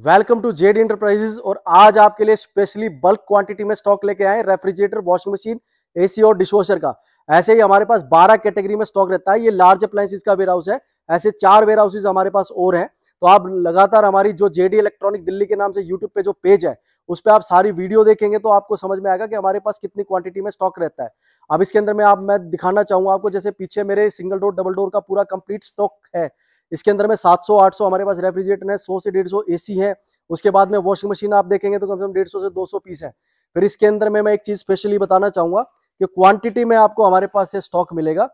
Welcome to Z enterprises और आज आपके लिए स्पेशली बल्क क्वांटिटी में स्टॉक लेके आए रेफ्रिजरेटर, वॉशिंग मशीन, एसी और डिशवॉशर का। ऐसे ही हमारे पास 12 कैटेगरी में स्टॉक रहता है। ये लार्ज अप्लायंसेस का वेयर हाउस है। ऐसे चार वेयर हाउसेज हमारे पास और हैं। तो आप लगातार हमारी जो जेडी इलेक्ट्रॉनिक दिल्ली के नाम से यूट्यूब पे जो पेज है, उस पर आप सारी वीडियो देखेंगे तो आपको समझ में आएगा कि हमारे पास कितनी क्वांटिटी में स्टॉक रहता है। अब इसके अंदर में आप, मैं दिखाना चाहूँगा आपको, जैसे पीछे मेरे सिंगल डोर डबल डोर का पूरा कंप्लीट स्टॉक है। इसके अंदर में 700 800 हमारे पास रेफ्रिजरेटर है 100 से 150 एसी है। उसके बाद में वॉशिंग मशीन आप देखेंगे तो कम से कम 150 से 200 पीस है। फिर इसके अंदर में मैं एक चीज़ स्पेशली बताना चाहूँगा कि क्वांटिटी में आपको हमारे पास से स्टॉक मिलेगा।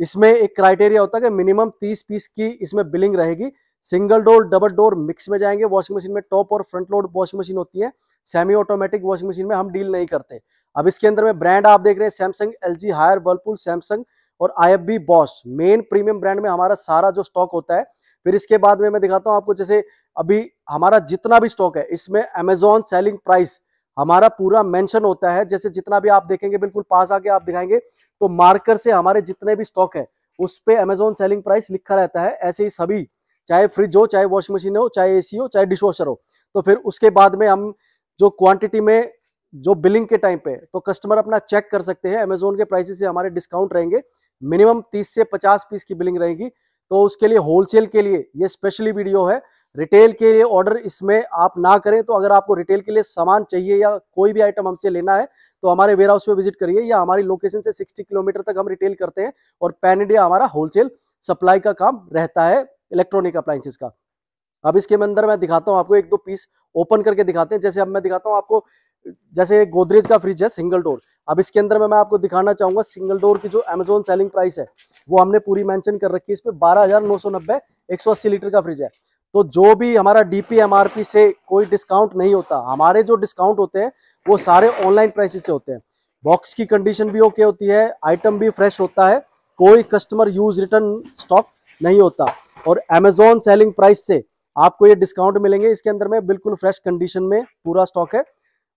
इसमें एक क्राइटेरिया होता है कि मिनिमम 30 पीस की इसमें बिलिंग रहेगी। Single door double door mix में जाएँगे। वॉशिंग मशीन में टॉप और फ्रंट लोड वॉशिंग मशीन होती है। सेमी ऑटोमेटिक वॉशिंग मशीन में हम डील नहीं करते। अब इसके अंदर में ब्रांड आप देख रहे हैं Samsung L G Haier Whirlpool Samsung और I Bosch main premium brand में हमारा सारा जो स्टॉक होता है, फिर इसके बाद में मैं दिखाता हूँ आपको जैसे अभी हमारा जितना भी स्टॉक है, इसमें अमेजोन सेलिंग प्राइस हमारा पूरा मेंशन होता है, जैसे जितना भी आप देखेंगे, बिल्कुल पास आके आप दिखाएँगे तो मार्कर से हमारे जितने भी स्टॉक है, उस पर अमेजोन सेलिंग प्राइस लिखा रहता है, ऐसे ही सभी, चाहे फ्रिज हो, चाहे वॉशिंग मशीन हो, चाहे एसी हो, चाहे डिशवॉशर हो। तो फिर उसके बाद में हम जो क्वांटिटी में जो बिलिंग के टाइम पे तो कस्टमर अपना चेक कर सकते हैं अमेजोन के प्राइसेस से हमारे डिस्काउंट रहेंगे मिनिमम 30 से 50 पीस की बिलिंग रहेगी। तो उसके लिए होलसेल के लिए ये स्पेशली वीडियो है। रिटेल के लिए ऑर्डर इसमें आप ना करें तो अगर आपको रिटेल के लिए सामान चाहिए या कोई भी आइटम हमसे लेना है तो हमारे वेयर हाउस में विज़िट करिए या हमारी लोकेशन से 60 किलोमीटर तक हम रिटेल करते हैं और पैन इंडिया हमारा होलसेल सप्लाई का काम रहता है इलेक्ट्रॉनिक अप्लाइंसेस का। अब इसके अंदर मैं दिखाता हूँ आपको एक दो पीस ओपन करके दिखाते हैं। जैसे अब मैं दिखाता हूँ आपको, जैसे गोदरेज का फ्रिज है सिंगल डोर अब इसके अंदर में मैं आपको दिखाना चाहूँगा सिंगल डोर की जो अमेजोन सेलिंग प्राइस है, वो हमने पूरी मेंशन कर रखी है इस बारह हज़ार नौ सौ नब्बे, एक सौ अस्सी लीटर का फ्रिज है। तो जो भी हमारा डीपी एमआरपी से कोई डिस्काउंट नहीं होता, हमारे जो डिस्काउंट होते हैं, वो सारे ऑनलाइन प्राइसेस से होते हैं। बॉक्स की कंडीशन भी ओके होती है आइटम भी फ्रेश होता है, कोई कस्टमर यूज़ रिटर्न स्टॉक नहीं होता। और अमेजोन सेलिंग प्राइस से आपको ये डिस्काउंट मिलेंगे। इसके अंदर में बिल्कुल फ्रेश कंडीशन में पूरा स्टॉक है।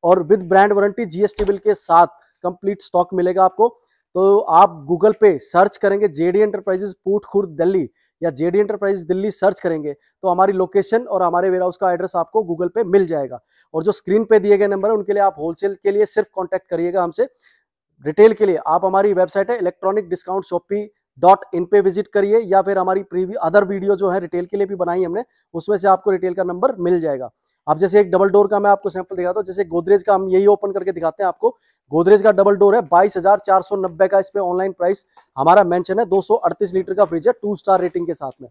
और with brand warranty GST bill के साथ कंप्लीट स्टॉक मिलेगा आपको। तो आप गूगल पे सर्च करेंगे जेडी एंटरप्राइजेस पूट खुर्द दिल्ली या जेडी एंटरप्राइजेस दिल्ली सर्च करेंगे तो हमारी लोकेशन और हमारे वेयर हाउस का एड्रेस आपको गूगल पे मिल जाएगा। और जो स्क्रीन पे दिए गए नंबर है, उनके लिए आप होलसेल के लिए सिर्फ़ कॉन्टैक्ट करिएगा हमसे। रिटेल के लिए आप हमारी वेबसाइट है electronic discount shoppy dot in पे विज़िट करिए, या फिर हमारी प्रीवी अदर वीडियो जो है रिटेल के लिए भी बनाई हमने, उसमें से आपको रिटेल का नंबर मिल जाएगा। अब जैसे एक डबल डोर का मैं आपको सैंपल दिखाता हूँ, जैसे गोदरेज का हम यही ओपन करके दिखाते हैं आपको। गोदरेज का डबल डोर है, बाईस हज़ार चार सौ नब्बे का इस पे ऑनलाइन प्राइस हमारा मेंशन है, दो सौ अड़तीस लीटर का फ्रिज है टू स्टार रेटिंग के साथ में।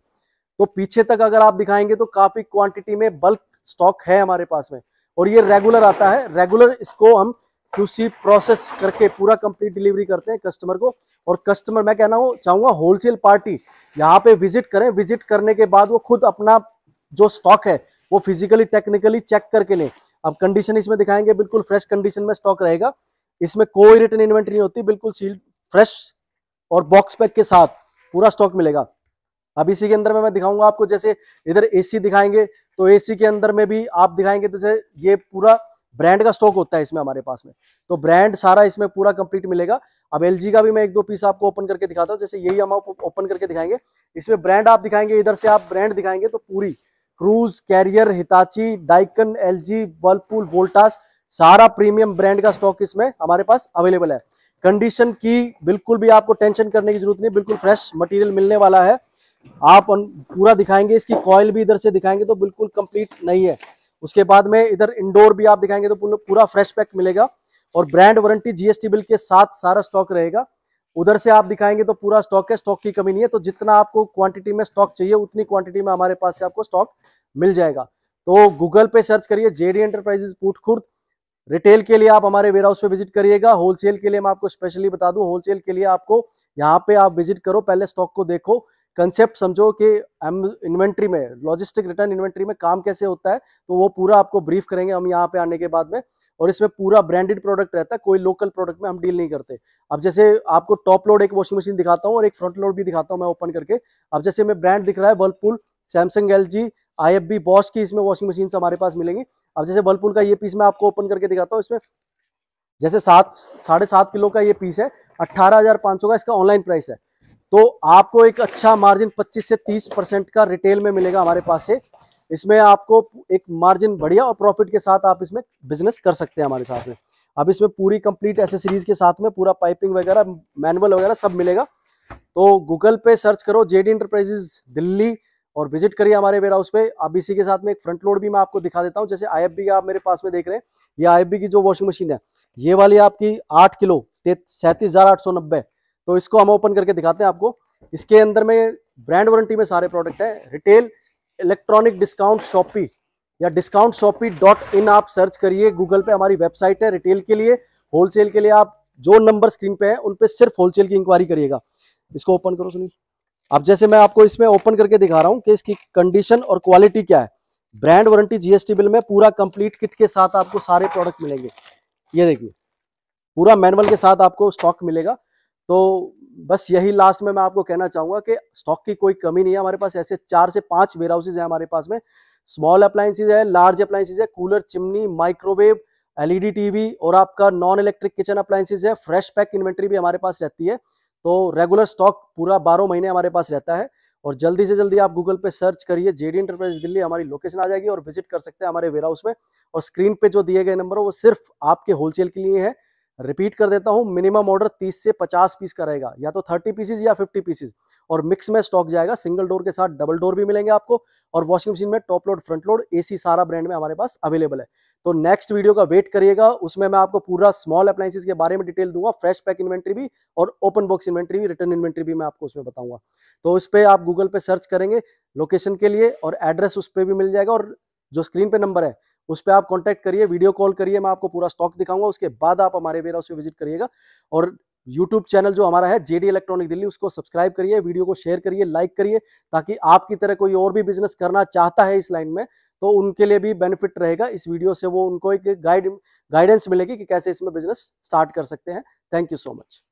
तो पीछे तक अगर आप दिखाएँगे तो काफ़ी क्वांटिटी में बल्क स्टॉक है हमारे पास में। और ये रेगुलर आता है रेगुलर इसको हम क्यूसी प्रोसेस करके पूरा कंप्लीट डिलीवरी करते हैं कस्टमर को। और कस्टमर मैं कहना हूँ, चाहूँगा होलसेल पार्टी यहाँ पे विज़िट करें। विज़िट करने के बाद वो खुद अपना जो स्टॉक है, वो फिजिकली टेक्निकली चेक करके लें। अब कंडीशन इसमें दिखाएँगे, बिल्कुल फ्रेश कंडीशन में स्टॉक रहेगा। इसमें कोई रिटर्न इन्वेंट्री नहीं होती, बिल्कुल सील्ड फ्रेश और बॉक्स पैक के साथ पूरा स्टॉक मिलेगा। अब इसी के अंदर में मैं दिखाऊँगा आपको, जैसे इधर एसी दिखाएँगे तो एसी के अंदर में भी आप दिखाएँगे तो जैसे ये पूरा ब्रांड का स्टॉक होता है इसमें हमारे पास में। तो ब्रांड सारा इसमें पूरा कंप्लीट मिलेगा। अब एलजी का भी मैं एक दो पीस आपको ओपन करके दिखाता हूँ। जैसे यही हम ओपन करके दिखाएँगे। इसमें ब्रांड आप दिखाएँगे, इधर से आप ब्रांड दिखाएँगे तो पूरी। Cruise Carrier Hitachi Daikin L G Whirlpool Voltas सारा प्रीमियम ब्रांड का स्टॉक इसमें हमारे पास अवेलेबल है। कंडीशन की बिल्कुल भी आपको टेंशन करने की ज़रूरत नहीं, बिल्कुल फ्रेश मटेरियल मिलने वाला है। आप पूरा दिखाएँगे, इसकी कॉयल भी इधर से दिखाएँगे तो बिल्कुल कंप्लीट नहीं है। उसके बाद में इधर इंडोर भी आप दिखाएँगे तो पूरा फ्रेश पैक मिलेगा और ब्रांड वारंटी जीएसटी बिल के साथ सारा स्टॉक रहेगा। उधर से आप दिखाएँगे तो पूरा स्टॉक है स्टॉक की कमी नहीं है तो जितना आपको क्वांटिटी में स्टॉक चाहिए, उतनी क्वांटिटी में हमारे पास से आपको स्टॉक मिल जाएगा। तो गूगल पे सर्च करिए जेडी एंटरप्राइजेस पुटखुर्द रिटेल के लिए आप हमारे वेयर हाउस पे विज़िट करिएगा। होलसेल के लिए मैं आपको स्पेशली बता दूँ होलसेल के लिए आपको यहाँ पे आप विज़िट करो, पहले स्टॉक को देखो। कंसेप्ट समझो कि हम इन्वेंट्री में लॉजिस्टिक रिटर्न इन्वेंट्री में काम कैसे होता है तो वो पूरा आपको ब्रीफ करेंगे हम यहाँ पे आने के बाद में। और इसमें पूरा ब्रांडेड प्रोडक्ट रहता है, कोई लोकल प्रोडक्ट में हम डील नहीं करते। अब जैसे आपको टॉप लोड एक वॉशिंग मशीन दिखाता हूँ और एक फ्रंट लोड भी दिखाता हूँ मैं ओपन करके। अब जैसे मैं ब्रांड दिख रहा है Whirlpool Samsung L G I F B Bosch की इसमें वॉशिंग मशीन हमारे पास मिलेंगी। अब जैसे वर्लपुल का ये पीस मैं आपको ओपन करके दिखाता हूँ, इसमें जैसे सात, साढ़े सात किलो का ये पीस है, अट्ठारह हज़ार पाँच सौ का इसका ऑनलाइन प्राइस है। तो आपको एक अच्छा मार्जिन 25 से 30 परसेंट का रिटेल में मिलेगा हमारे पास से। इसमें आपको एक मार्जिन बढ़िया और प्रॉफिट के साथ आप इसमें बिज़नेस कर सकते हैं हमारे साथ में। अब इसमें पूरी कंप्लीट एसेसरीज के साथ में पूरा पाइपिंग वगैरह मैनुअल वगैरह सब मिलेगा। तो गूगल पे सर्च करो जेडी इंटरप्राइजेज दिल्ली और विज़िट करिए हमारे वेयर हाउस पे। अब इसी के साथ में एक फ्रंट लोड भी मैं आपको दिखा देता हूँ। जैसे आई का आप मेरे पास में देख रहे हैं। ये आई की जो वॉशिंग मशीन है, ये वाली आपकी आठ किलो सैंतीस हज़ार आठ सौ नब्बे। तो इसको हम ओपन करके दिखाते हैं आपको। इसके अंदर में ब्रांड वारंटी में सारे प्रोडक्ट हैं। रिटेल इलेक्ट्रॉनिक डिस्काउंट शॉपी या डिस्काउंट शॉपी डॉट इन आप सर्च करिए। गूगल पे हमारी वेबसाइट है रिटेल के लिए। होलसेल के लिए आप जो नंबर स्क्रीन पे है, उन पे सिर्फ़ होलसेल की इंक्वायरी करिएगा। इसको ओपन करो सुनील। अब जैसे मैं आपको इसमें ओपन करके दिखा रहा हूँ कि इसकी कंडीशन और क्वालिटी क्या है। ब्रांड वारंटी जीएसटी बिल में पूरा कंप्लीट किट के साथ आपको सारे प्रोडक्ट मिलेंगे। ये देखिए, पूरा मैनुअल के साथ आपको स्टॉक मिलेगा। तो बस यही लास्ट में मैं आपको कहना चाहूँगा कि स्टॉक की कोई कमी नहीं है हमारे पास, ऐसे चार से पाँच वेयर हाउसेज है हमारे पास में। स्मॉल अप्लायंसेज है लार्ज अप्लायंसेज है cooler chimney microwave LED TV और आपका नॉन इलेक्ट्रिक किचन अप्लायंसेज है। फ्रेश पैक इन्वेंट्री भी हमारे पास रहती है। तो रेगुलर स्टॉक पूरा बारह महीने हमारे पास रहता है और जल्दी से जल्दी आप गूगल पे सर्च करिए जेडी इंटरप्राइज दिल्ली हमारी लोकेशन आ जाएगी और विज़िट कर सकते हैं हमारे वेयर हाउस में। और स्क्रीन पे जो दिए गए नंबर वो सिर्फ़ आपके होलसेल के लिए है। रिपीट कर देता हूँ मिनिमम ऑर्डर 30 से 50 पीस का रहेगा, या तो 30 पीसेज या 50 पीसेज और मिक्स में स्टॉक जाएगा सिंगल डोर के साथ डबल डोर भी मिलेंगे आपको, और वॉशिंग मशीन में top load front load AC सारा ब्रांड में हमारे पास अवेलेबल है। तो नेक्स्ट वीडियो का वेट करिएगा, उसमें मैं आपको पूरा स्मॉल अप्लाइंसेज के बारे में डिटेल दूँगा फ्रेश पैक इन्वेंट्री भी और ओपन बॉक्स इन्वेंट्री भी रिटर्न इन्वेंट्री भी मैं आपको उसमें बताऊँगा। तो उस पर आप गूगल पे सर्च करेंगे लोकेशन के लिए और एड्रेस उस पर भी मिल जाएगा और जो स्क्रीन पे नंबर है उस पर आप कॉन्टैक्ट करिए वीडियो कॉल करिए, मैं आपको पूरा स्टॉक दिखाऊँगा, उसके बाद आप हमारे वेयर हाउस विज़िट करिएगा। और यूट्यूब चैनल जो हमारा है जेडी इलेक्ट्रॉनिक दिल्ली, उसको सब्सक्राइब करिए वीडियो को शेयर करिए लाइक करिए, ताकि आपकी तरह कोई और भी बिज़नेस करना चाहता है इस लाइन में तो उनके लिए भी बेनिफिट रहेगा। इस वीडियो से वो उनको एक गाइड गाइडेंस मिलेगी कि कैसे इसमें बिज़नेस स्टार्ट कर सकते हैं। Thank you so much